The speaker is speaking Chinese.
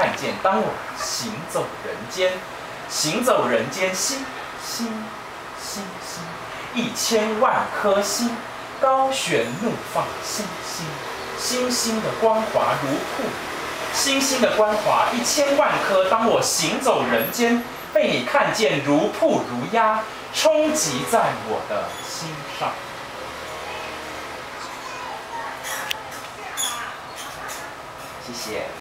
看见，当我行走人间，行走人间，星星星星，一千万颗星高悬怒放，星星星星的光华如瀑，星星的光华一千万颗，当我行走人间，被你看见如瀑如压，冲击在我的心上。谢谢。